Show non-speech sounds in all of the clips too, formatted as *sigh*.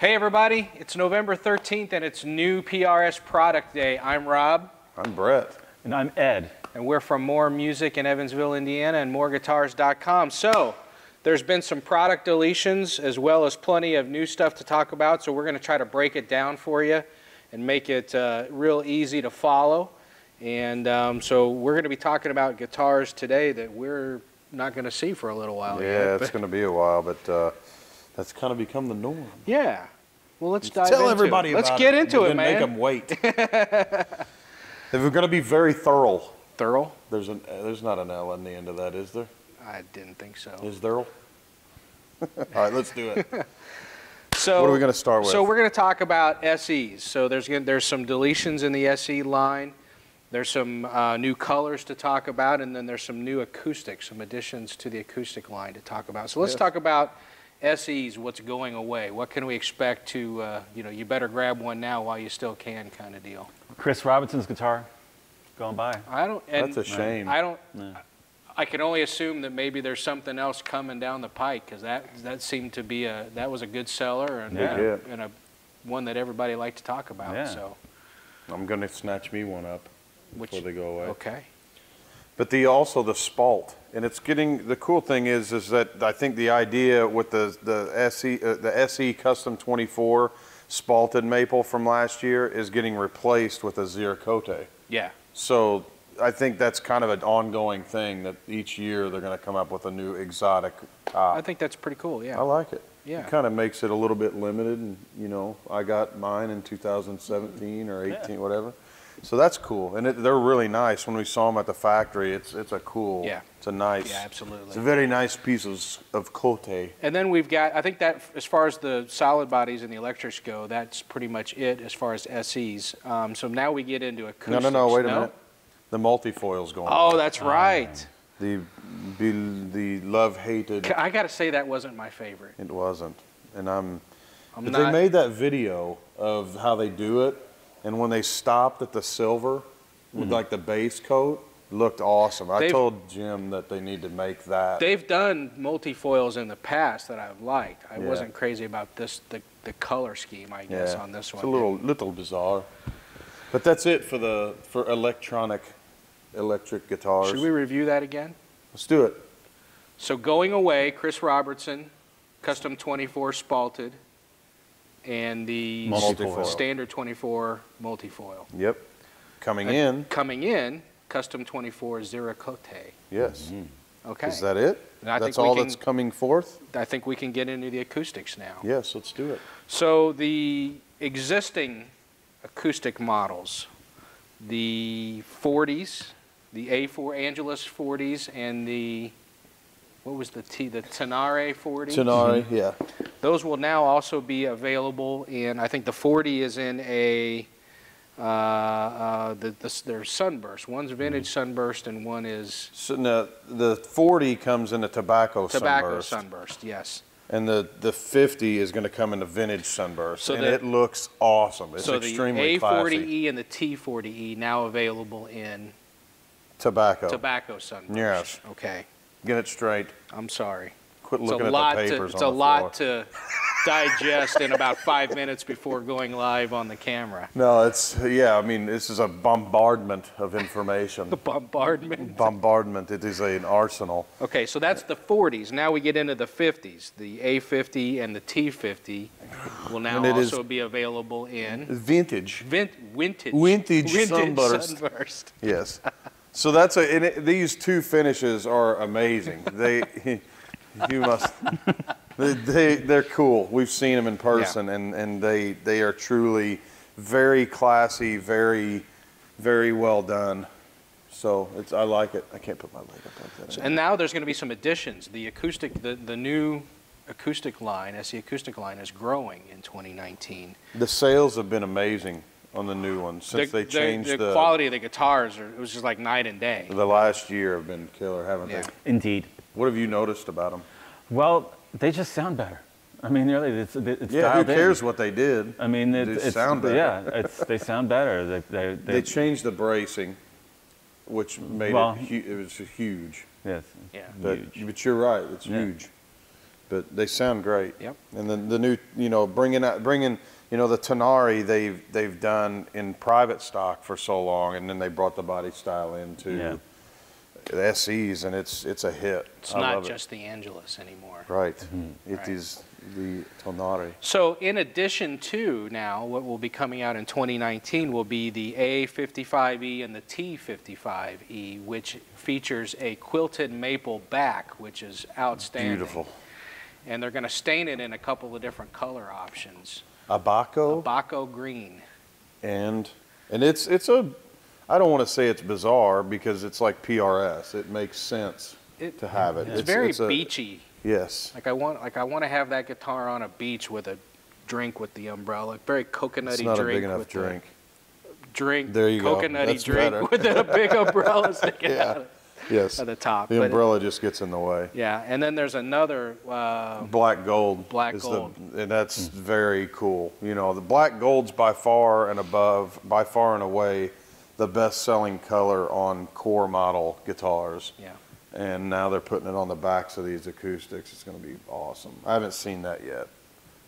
Hey everybody, it's November 13th and it's new PRS product day. I'm Rob I'm Brett. And I'm Ed. and we're from Moore Music in Evansville, Indiana and mooreguitars.com. So, there's been some product deletions as well as plenty of new stuff to talk about, so we're going to try to break it down for you and make it uh, real easy to follow. And um, so, we're going to be talking about guitars today that we're not going to see for a little while yeah, yet. it's going to be a while, but uh, that's kind of become the norm. yeah. Well, let's dive Tell into everybody it. Let's get it, into it, then man. Make them wait. *laughs* if we're going to be very thorough, Thorough? there's an uh, there's not an L on the end of that, is there? I didn't think so. Is there? All right, let's do it. *laughs* So What are we gonna start with? So we're going to talk about SEs. So there's there's some deletions in the SE line. There's some uh, new colors to talk about, and then there's some new acoustics, some additions to the acoustic line to talk about. So let's Yes. talk about SEs. What's going away? What can we expect to? Uh, you know, you better grab one now while you still can, kind of deal. Chris Robertson's guitar going by. I don't. And That's a shame. I don't. Yeah. I can only assume that maybe there's something else coming down the pike because that that seemed to be a that was a good seller and, Big uh, hit. and a one that everybody liked to talk about. Yeah. So I'm going to snatch me one up which before they go away. okay, But the also the spalt, and it's getting the cool thing is is that I think the idea with the the SE uh, the SE Custom 24 spalted maple from last year is getting replaced with a Ziricote. yeah, So I think that's kind of an ongoing thing that each year they're going to come up with a new exotic I think that's pretty cool. Yeah. I like it. yeah. It kind of makes it a little bit limited, and you know, I got mine in 2017 or 18, Yeah. whatever. So that's cool, and it, they're really nice. When we saw them at the factory, it's it's a cool, Yeah. it's a nice, Yeah, absolutely, it's a absolutely. very nice pieces of, s- cote. And then we've got I think that as far as the solid bodies and the electrics go, that's pretty much it as far as SEs. Um, so now we get into a No, no, no, wait a minute. The multifoil's going. Oh, on. that's right. the be, the love hated. I got to say that wasn't my favorite. It wasn't, and I'm. I'm But not. they made that video of how they do it, and when they stopped at the silver with mm-hmm. like the base coat, looked awesome. I. They've- told Jim that they need to make that. They've done multifoils in the past that I've liked. I Yeah. wasn't crazy about this, the, the color scheme, I guess, yeah, on this one. it's a little little bizarre, but that's it for the for electronic electric guitars. Should we review that again? Let's do it. So going away, Chris Robertson, custom 24 spalted, and the s- Multifoil. standard 24 multifoil. Yep, coming Uh, in. Coming in, custom 24 Ziricote. Yes, Okay. is that it? And I that's think all can- that's coming forth. I think we can get into the acoustics now. Yes, let's do it. So the existing acoustic models, the 40s, the A4 Angelus 40s, and the what was the T? The Tonare 40s. Tonare, yeah. Those will now also be available in. I think the 40 is in a. Uh, uh, the, the, they're sunburst. One's vintage sunburst and one is So now, the 40 comes in a tobacco, sunburst. tobacco sunburst, sunburst. Yes. and the, the 50 is going to come in a vintage sunburst, So and the- it looks awesome. It's so extremely the. A40E and the T40E now available in Tobacco. tobacco sunburst. Yes. Okay. Get it straight. I'm sorry. Quit It's looking a at lot the to it's a lot floor. to digest in about five minutes before going live on the camera. No, it's yeah. I mean, this is a bombardment of information. *laughs* The bombardment. bombardment. It is an arsenal. Okay, so that's the 40s. Now we get into the 50s. The A50 and the T50 will now And it is- also be available in Vintage. vin- vintage. Vintage sunburst. sunburst. Yes. So that's a. It, these two finishes are amazing. They, *laughs* you must. They, they they're cool. We've seen them in person, and and they they are truly very classy, very, very well done. So it's I like it. I can't put my leg up like that. And now there's going to be some additions. The acoustic, the, the new acoustic line, SE acoustic line, is growing in 2019. The sales have been amazing on the new ones since the, they changed the, the, quality of the guitars, are, it was just like night and day. the last year have been killer, haven't Yeah. they? Indeed. What have you noticed about them? Well, they just sound better. I mean, really, it's, it's Yeah, who dialed in. cares what they did? I mean, They it's, it's sound better. yeah, it's, they sound better. They, they, They they, changed the bracing, which made Well- it hu- it was huge. yes, Yeah. But, huge. but you're right, it's Yeah. huge. but they sound great. Yep. And then the new, you know, bringing out, bringing, you know, the Tonare they've they've done in private stock for so long, and then they brought the body style into. Yeah. Into the SEs, and it's it's a hit. It's I not love it. just the Angelus anymore. right. Mm-hmm. It Right. is the Tonare. So in addition to now, what will be coming out in 2019 will be the A55E and the T55E, which features a quilted maple back, which is outstanding. Beautiful. And they're going to stain it in a couple of different color options. Abaco. Baco green. and and it's it's a I don't want to say it's bizarre because it's like PRS. It makes sense It- to have it. It's, very a- beachy. Yes. Like I want, like I want to have that guitar on a beach with a drink with the umbrella. Very coconutty It's not a drink. big enough drink. drink. There you go. coconutty That's drink better. with a big umbrella sticking *laughs* Yeah. out of, Yes. of the top. The But- umbrella just gets in the way. Yeah, and then there's another. Uh, Black gold. Black is the- gold. and that's very cool. You know, the black gold's by far and above, by far and away, the best-selling color on core model guitars. Yeah. And now they're putting it on the backs of these acoustics. It's going to be awesome. I haven't seen that yet.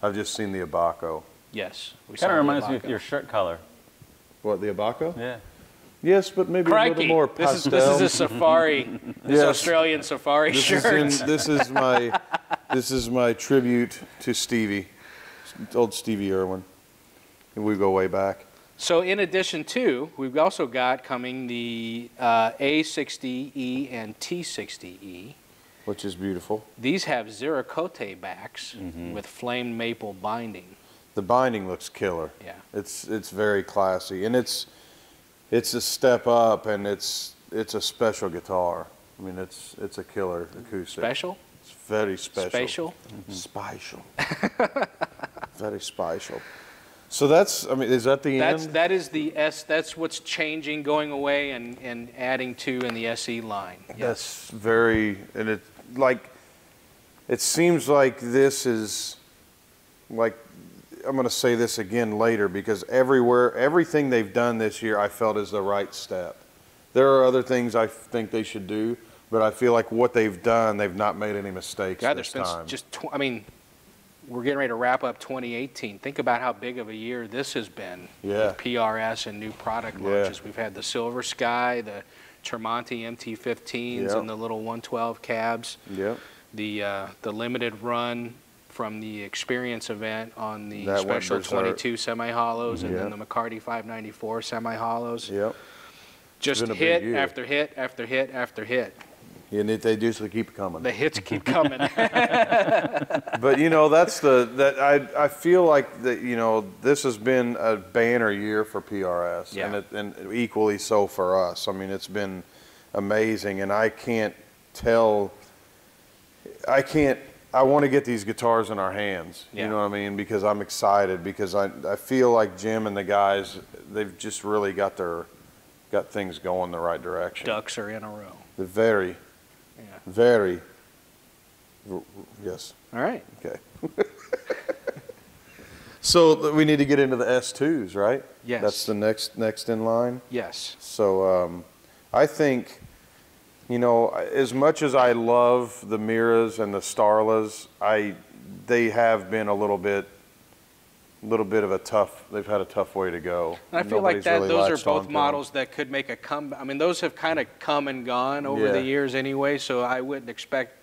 I've just seen the Abaco. yes. Kind of reminds me of your shirt color. What, the Abaco? Yeah. Yes, but maybe a little more this is this is a safari, *laughs* this Yes. Australian safari This shirt. is in, this is my this is my tribute to Stevie, old Stevie Irwin. We go way back. So in addition to, we've also got coming the uh, A60E and T60E. which is beautiful. These have Ziricote backs Mm-hmm. with flame maple binding. The binding looks killer. Yeah. It's it's very classy and it's it's a step up and it's it's a special guitar. I mean it's it's a killer acoustic. Special? It's very special. Special? Special. *laughs* very special. So that's I mean is that the That's, end? that is the S, that's what's changing, going away and, and adding to in the SE line. Yes. That's very, and it, like, it seems like this is, like, I'm going to say this again later because everywhere, everything they've done this year, I felt is the right step. There are other things I think they should do, but I feel like what they've done, they've not made any mistakes God, there's this time. just, I mean, we're getting ready to wrap up 2018. Think about how big of a year this has been. Yeah. With PRS and new product launches. Yeah. We've had the Silver Sky, the Tremonti MT15s, Yep. and the little 112 cabs. Yep. The, uh, the limited run from the experience event on the That Special 22 semi-hollows and then the McCarty 594 semi-hollows. Yep. Just been a big hit after hit after hit after hit. And it, they just keep coming. The hits keep coming. *laughs* but you know that's the that I I feel like that you know this has been a banner year for PRS Yeah. and it, and equally so for us. I mean it's been amazing and I can't tell I can't I want to get these guitars in our hands. Yeah. You know what I mean because I'm excited because I I feel like Jim and the guys they've just really got their got things going the right direction. Ducks are in a row. They're very Yeah. very yes. All right. Okay. *laughs* so we need to get into the S2s, right? Yes. That's the next next in line. Yes. So um, I think, you know, as much as I love the Miras and the Starlas, I they have been a little bit, little bit of a tough. They've had a tough way to go. And I feel like that really those are both models that could make a come. I mean, those have kind of come and gone over Yeah. the years anyway. So I wouldn't expect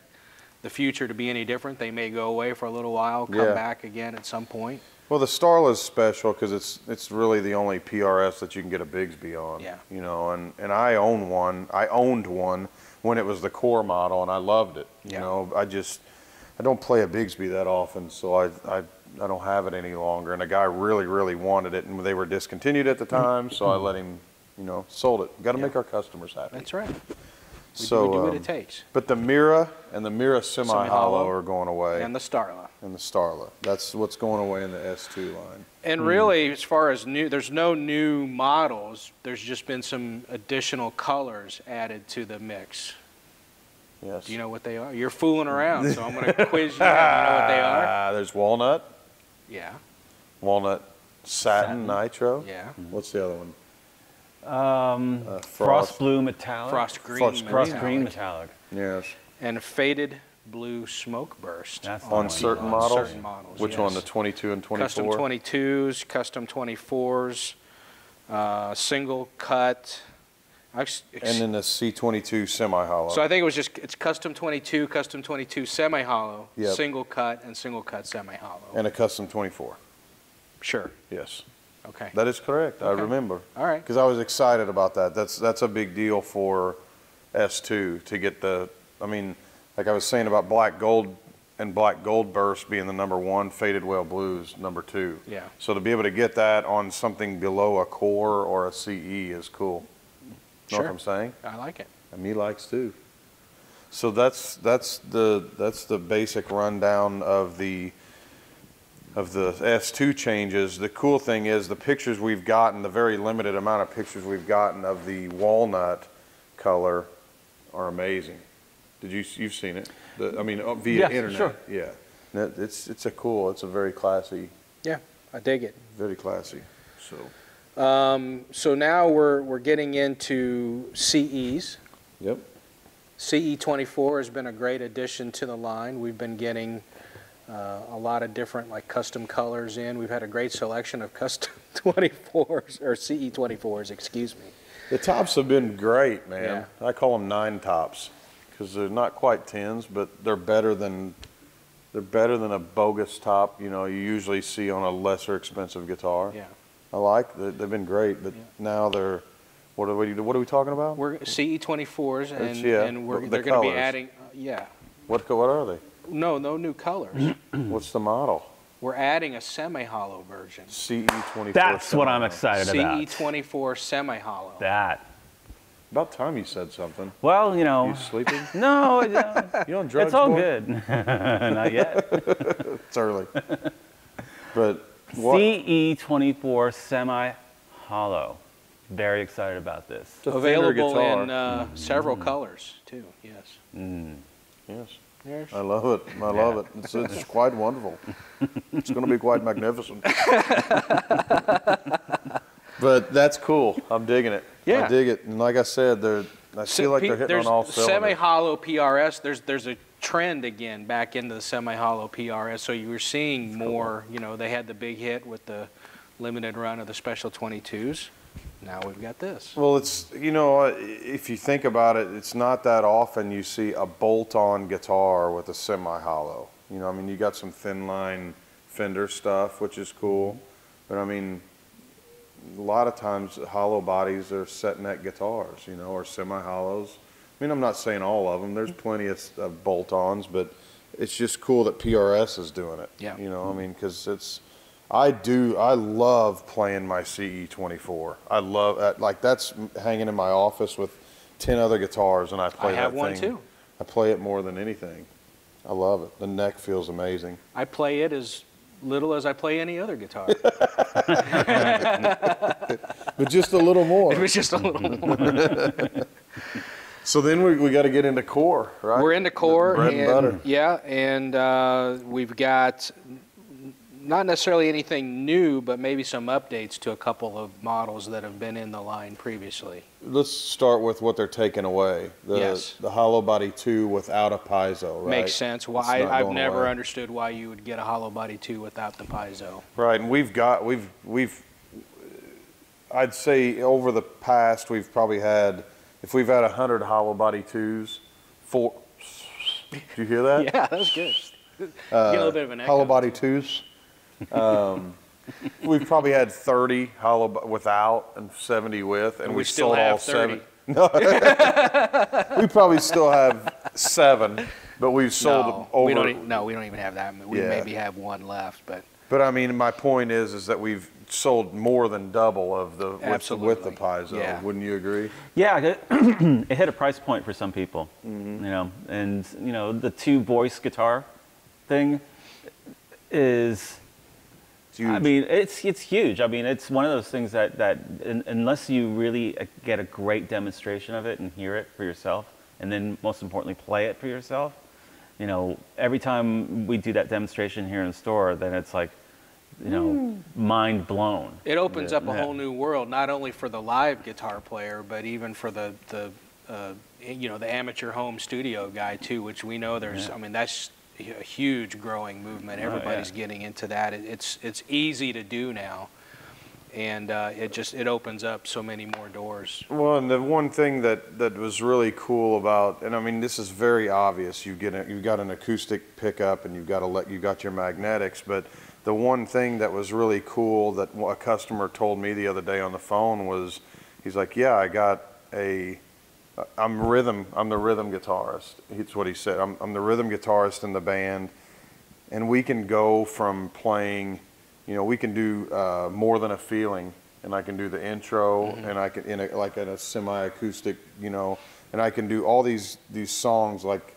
the future to be any different. They may go away for a little while, come Yeah. back again at some point. Well, the Starla's special because it's it's really the only PRS that you can get a Bigsby on. Yeah. You know, and and I own one. I owned one when it was the core model, and I loved it. Yeah. You know, I just I don't play a Bigsby that often, so I I I don't have it any longer. And a guy really really wanted it, and they were discontinued at the time, so I let him. You know, sold it. Got to Mm-hmm. Yeah. make our customers happy. That's right. We, so, do, we do what um, it takes. but the Mira and the Mira semi hollow are going away, And the Starla. and the Starla. That's what's going away in the S2 line. And Hmm. really, as far as new, there's no new models. There's just been some additional colors added to the mix. Yes. Do you know what they are? You're fooling around, so I'm going *laughs* to quiz you. Do you know what they are? There's walnut, Yeah. walnut satin, Satin. nitro. Yeah. What's the other one? Um, Uh, frost, frost- blue metallic. Frost green. Frost- Frost green metallic. Yes. And faded blue smoke burst. That's the On one. certain On models? certain models, Which one, the yes. 22 and 24? Custom 22s, custom 24s, uh, single cut. And then the C22 semi-hollow. so I think it was just, it's custom 22, custom 22 semi-hollow, Yep. single cut, and single cut semi-hollow. And a custom 24, Sure, yes. okay. That is correct, I remember. All right. Because I was excited about that. That's, that's a big deal for S2 to get the, I mean, like I was saying about black gold and black gold burst being the number one, faded whale blues number two. Yeah. So to be able to get that on something below a core or a CE is cool. Know what I'm saying? I like it. And me likes too. So that's, that's the, that's the basic rundown of the, of the S2 changes. The cool thing is the pictures we've gotten, the very limited amount of pictures we've gotten of the walnut color are amazing. Did you, you've seen it? The, I mean, uh, via Yes, internet? sure. Yeah. It's, it's a cool, it's a very classy, Yeah, I dig it. very classy, so. Um, so now we're, we're getting into CEs. Yep. CE24 has been a great addition to the line. We've been getting uh, a lot of different, like, custom colors in. We've had a great selection of custom *laughs* 24s, or CE24s, excuse me. The tops have been great, man. I call them nine tops because they're not quite tens, but they're better than they're better than a bogus top. You know, you usually see on a lesser expensive guitar. Yeah. I like they- they've been great, but Yeah. now they're what are we what are we talking about? We're CE24s, and, It's- yeah, and we're, the they're going to be adding, uh, yeah. What what are they? No, no new colors. *clears throat* What's the model? We're adding a semi-hollow version. CE twenty four. That's what I'm excited about. CE24 semi-hollow. That. About time you said something. Well, you know. You sleeping? *laughs* No, it- You on drugs? it's all boy? good. *laughs* Not yet. *laughs* It's early. but what? CE24 semi hollow. Very excited about this. It's Available in uh, several colors, too, yes. Mm. Yes. There's- I love it. I love it. It's, it's quite wonderful. It's going to be quite magnificent. *laughs* but that's cool. I'm digging it. Yeah. I dig it. And like I said, they're. I feel like they're hitting on all cylinders. Semi-hollow PRS, there's, there's a trend again back into the semi-hollow PRS. So you were seeing more, you know, they had the big hit with the limited run of the Special 22s. Now we've got this. Well, it's you know, uh, if you think about it, it's not that often you see a bolt-on guitar with a semi-hollow. You know, I mean, you got some thin line Fender stuff, which is cool, mm-hmm. but I mean, a lot of times hollow bodies are set neck guitars, you know, or semi-hollows. I mean, I'm not saying all of them. There's plenty of, of bolt-ons, but it's just cool that PRS is doing it. Yeah. You know, I mean, because it's I do. I love playing my CE24. I love uh, like that's hanging in my office with ten other guitars, and I play I have that one thing. too. I play it more than anything. I love it. The neck feels amazing. I play it as little as I play any other guitar. *laughs* *laughs* But just a little it more. was just a little more. *laughs* so then we, we got to get into core, right? We're into core. Bread and butter. Yeah, and uh, we've got not necessarily anything new, but maybe some updates to a couple of models that have been in the line previously. Let's start with what they're taking away. The, Yes. The Hollow Body 2 without a piezo, right? Makes sense. Why It's I, not I've never away. understood why you would get a hollow body two without the piezo. Right, and we've got we've we've I'd say over the past we've probably had if we've had a hundred hollow body twos, four. Did you hear that? *laughs* Yeah, that was good. *laughs* Get Uh, a little bit of an echo. hollow body twos. Um, *laughs* we've probably had thirty hollow without and seventy with, and, we we've still sold have all 30. seven. No, we probably still have seven, but we've sold no, over. we don't. No, we don't even have that. We Yeah. maybe have one left, but But I mean, my point is, is that we've sold more than double of the with, the- with the piezo. Yeah. Wouldn't you agree? Yeah, it, *clears throat* it hit a price point for some people, Mm-hmm. you know, and you know the two voice guitar thing is. Huge. I mean, it's it's huge. I mean, it's one of those things that that un, unless you really uh, get a great demonstration of it and hear it for yourself, and then most importantly play it for yourself, you know, every time we do that demonstration here in the store, then it's like, you know, mind blown. it opens Yeah. up a Yeah. whole new world, not only for the live guitar player, but even for the the uh, you know, the amateur home studio guy too, which we know there's, Yeah. I mean, that's a huge growing movement. Oh, yeah. Everybody's getting into that. It- It's, it's easy to do now. And uh, it just, it opens up so many more doors. Well, and the one thing that, that was really cool about, and I mean, this is very obvious. You get a, you've got an acoustic pickup, and you've got to let you got your magnetics. But the one thing that was really cool that a customer told me the other day on the phone was, he's like, "Yeah, I got a, I'm rhythm, I'm the rhythm guitarist." It's what he said. I'm, I'm the rhythm guitarist in the band, and we can go from playing you know, we can do uh, more than a feeling, and I can do the intro, and I can in a, like in a semi-acoustic, you know, and I can do all these these songs like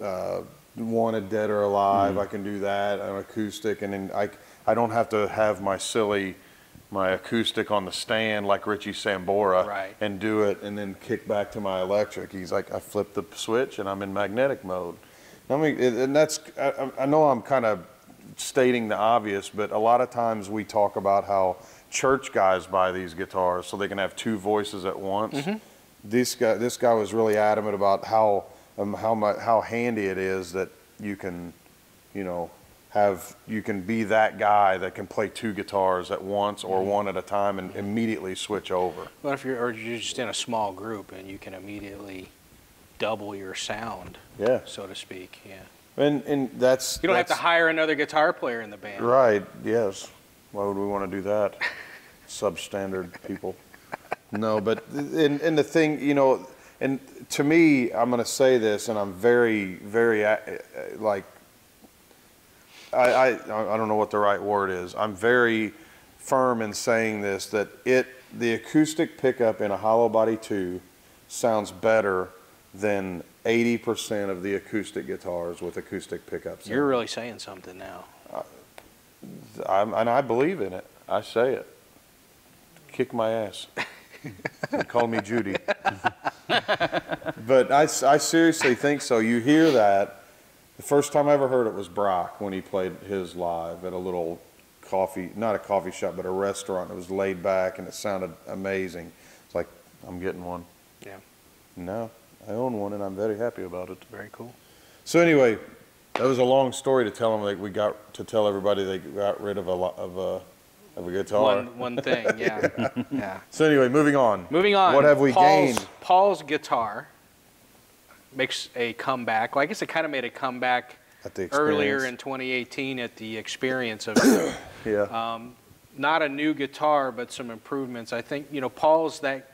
uh, "Wanted Dead or Alive." I can do that on acoustic, and then I I don't have to have my silly my acoustic on the stand like Richie Sambora Right. and do it, and then kick back to my electric. He's like, I flip the switch, and I'm in magnetic mode. I mean, and that's I I know I'm kind of stating the obvious, but a lot of times we talk about how church guys buy these guitars so they can have two voices at once. This guy, this guy was really adamant about how um, how much how handy it is that you can, you know, have you can be that guy that can play two guitars at once or one at a time and immediately switch over. What if you're, or you're just in a small group and you can immediately double your sound, Yeah, so to speak, yeah. And and that's You don't have to hire another guitar player in the band. Right, yes. Why would we want to do that? *laughs* Substandard people. No, but, and, and the thing, you know, and to me, I'm going to say this, and I'm very, very, uh, uh, like, I, I, I don't know what the right word is. I'm very firm in saying this, that it, the acoustic pickup in a hollow body 2 sounds better than 80% of the acoustic guitars with acoustic pickups. You're really saying something now. Uh, I'm, and I believe in it. I say it. Kick my ass. call me Judy. but I seriously think so. You hear that. The first time I ever heard it was Brock when he played his live at a little coffee, not a coffee shop, but a restaurant. It was laid back and it sounded amazing. It's like, I'm getting one. Yeah. No, I own one and I'm very happy about it. Very cool. So anyway, that was a long story to tell them like we got to tell everybody they got rid of a lo- of a of a guitar. One, one thing, yeah, *laughs* yeah. So anyway, moving on. Moving on. What have we Paul's, gained? Paul's guitar makes a comeback. Well, I guess it kind of made a comeback At the earlier in 2018 at the experience of *coughs* Yeah. um, not a new guitar, but some improvements. I think you know Paul's that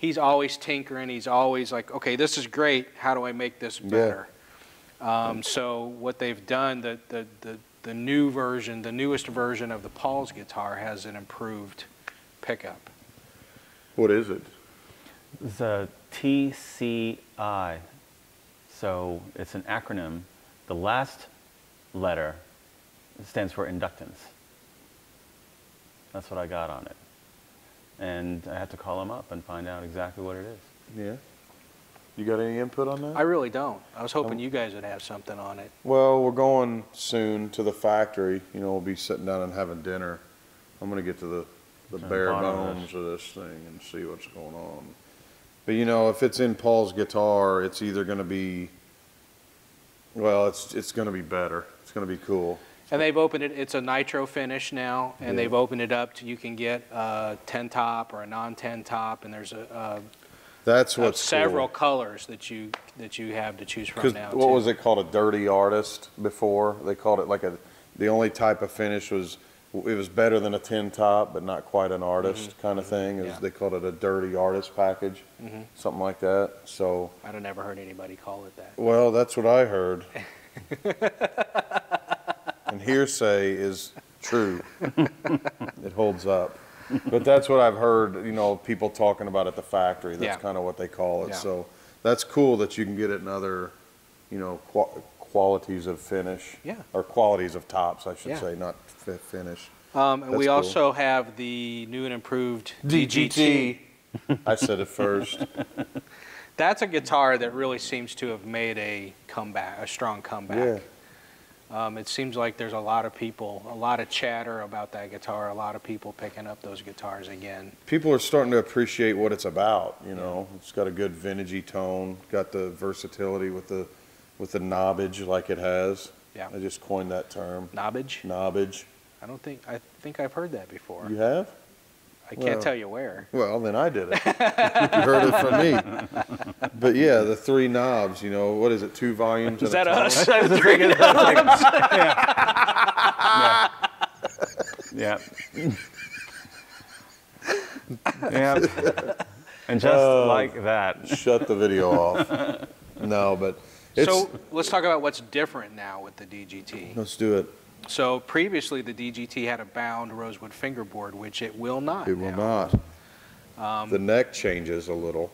he's always tinkering. He's always like, okay, this is great. How do I make this better? Um, so what they've done, the, the the the new version, the newest version of the Paul's guitar has an improved pickup. what is it? The TCI. So it's an acronym. The last letter stands for inductance. That's what I got on it. And I had to call him up and find out exactly what it is. Yeah. You got any input on that? I really don't. I was hoping Um, you guys would have something on it. well, we're going soon to the factory. You know, we'll be sitting down and having dinner. I'm gonna get to the the To the bare of bones of this thing and see what's going on. But you know, if it's in Paul's guitar, it's either gonna be, well, it's it's gonna be better. It's gonna be cool. And they've opened it, it's a nitro finish now, and Yeah. they've opened it up to, you can get a 10 top or a non-10 top, and there's a, a That's of what's several Cool. colors that you, that you have to choose from now. what too. was it called? A dirty artist before they called it like a. The only type of finish was it was better than a tin top, but not quite an artist kind of thing. It was, Mm-hmm. Yeah. They called it a dirty artist package, Mhm. something like that. So, I'd have never heard anybody call it that. well, that's what I heard. *laughs* and hearsay is true. *laughs* it holds up. But that's what I've heard, you know, people talking about at the factory. That's Yeah. kind of what they call it. Yeah. So that's cool that you can get it in other, you know, qua- qualities of finish. Yeah. Or qualities of tops, I should Yeah. say, not fi- finish. Um, and That's we cool. also have the new and improved DGT. I said it first. *laughs* That's a guitar that really seems to have made a comeback, a strong comeback. Um, it seems like there's a lot of people, a lot of chatter about that guitar, a lot of people picking up those guitars again. People are starting to appreciate what it's about, you know. It's got a good vintagey tone, got the versatility with the with the knobbage like it has. Yeah. I just coined that term. Knobbage? Knobbage. I don't think, I think I've heard that before. You have? I can't well- tell you where. Well, then I did it. *laughs* you heard it from me. But yeah, the three knobs, you know, what is it, two volumes? Is and a that tone? us? I was thinking yeah. Yeah. yeah. And just Oh. like that. Shut the video off. *laughs* No, but it's, So let's talk about what's different now with the DGT. let's do it. So previously, the DGT had a bound rosewood fingerboard, which it will not It will now. not. Um, the neck changes a little.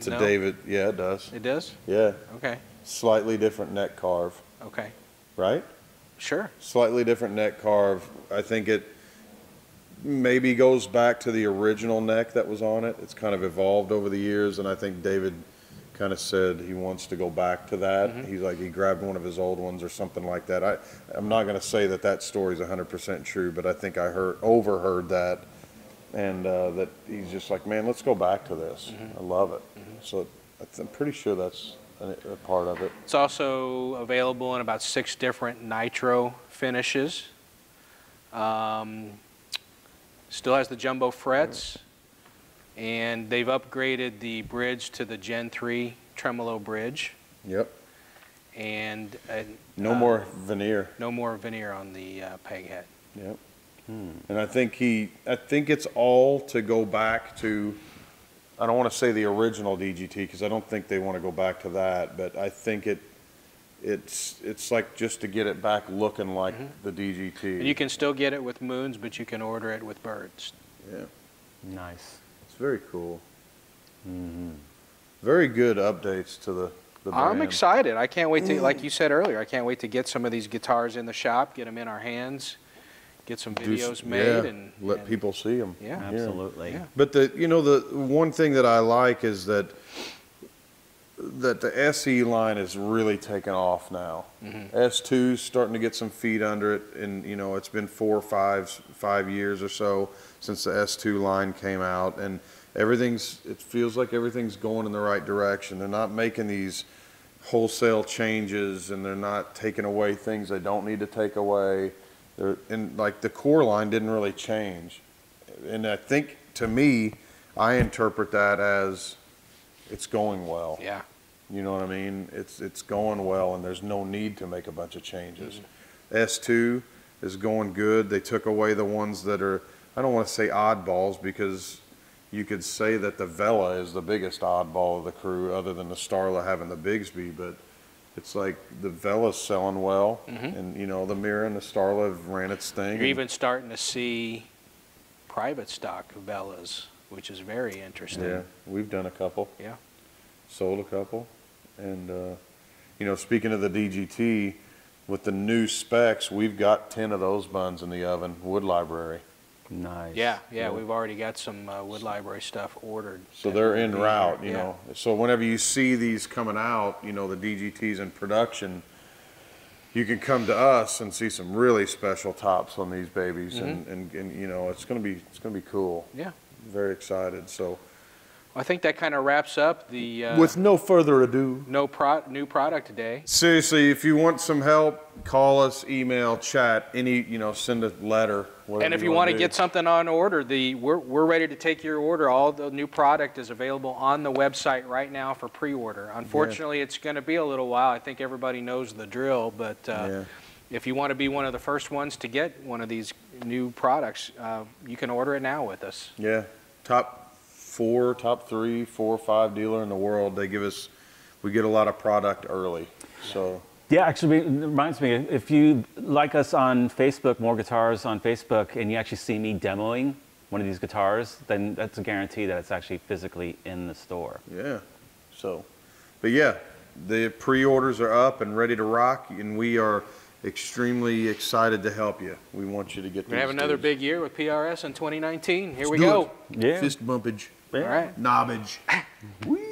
To No? David, yeah, it does. It does? Yeah, Okay, slightly different neck carve, okay, right? sure. Slightly different neck carve. I think it maybe goes back to the original neck that was on it. It's kind of evolved over the years, and I think David kind of said he wants to go back to that. He's like, he grabbed one of his old ones or something like that. I, I'm not gonna say that that story's hundred percent true, but I think I heard, overheard that. And, uh, that he's just like, man, let's go back to this. I love it. So I'm pretty sure that's a, a part of it. It's also available in about six different nitro finishes. Um, Still has the jumbo frets, and they've upgraded the bridge to the Gen 3 tremolo bridge, Yep. and uh, No uh, more veneer. no more veneer on the uh, peg head. Yep. And I think he, I think it's all to go back to, I don't want to say the original DGT because I don't think they want to go back to that, but I think it, it's, it's like just to get it back looking like the DGT. And you can still get it with moons, but you can order it with birds. Yeah, Nice. It's very cool. Mm-hmm. Very good updates to the, the I'm excited. I can't wait to, like you said earlier, I can't wait to get some of these guitars in the shop, get them in our hands, get some Do s- videos made, yeah, and Let and- people see them. Yeah. Absolutely. Yeah. But the, you know, the one thing that I like is that, that the SE line is really taken off now. S2's starting to get some feet under it, and, you know, it's been four or five, five years or so since the S2 line came out, and everything's, it feels like everything's going in the right direction. They're not making these wholesale changes, and they're not taking away things they don't need to take away. They're, and like, the core line didn't really change. And I think, to me, I interpret that as it's going well. Yeah. You know what I mean? It's, it's going well and there's no need to make a bunch of changes. Mm-hmm. S2 is going good. They took away the ones that are, I don't want to say oddballs because you could say that the Vela is the biggest oddball of the crew other than the Starla having the Bigsby, but it's like the Vela's selling well and, you know, the Mira and the Starla have ran its thing. You're even starting to see private stock Velas, which is very interesting. Yeah, we've done a couple. Yeah. Sold a couple. And, uh, you know, speaking of the DGT, with the new specs, we've got 10 of those buns in the oven, wood library. Nice. Yeah, yeah, Yeah. we've already got some uh, Wood Library stuff ordered. So they're in route, you Yeah. know. So whenever you see these coming out, you know, the DGTs in production, you can come to us and see some really special tops on these babies. And, and, and, you know, it's going to be, it's going to be cool. Yeah. Very excited. So I think that kind of wraps up the uh, with no further ado, no pro- new product today. Seriously, if you want some help, call us, email, chat, any, you know, send a letter. Whatever And if you want to get something on order, the we're, we're ready to take your order. All the new product is available on the website right now for pre-order. Unfortunately, it's going to be a little while. I think everybody knows the drill, but uh, Yeah. if you want to be one of the first ones to get one of these new products, uh, you can order it now with us. Yeah, top four, top three, four five dealer in the world. They give us, we get a lot of product early. So, Yeah, actually, it reminds me, if you like us on Facebook, Moore Guitars on Facebook, and you actually see me demoing one of these guitars, then that's a guarantee that it's actually physically in the store. yeah. So, but yeah, the pre-orders are up and ready to rock, and we are extremely excited to help you. We want you to get We're going to have another dudes. big year with PRS in 2019. Here we Let's do go. it. Yeah. Fist bumpage, All right. knobbage. *laughs* Whee!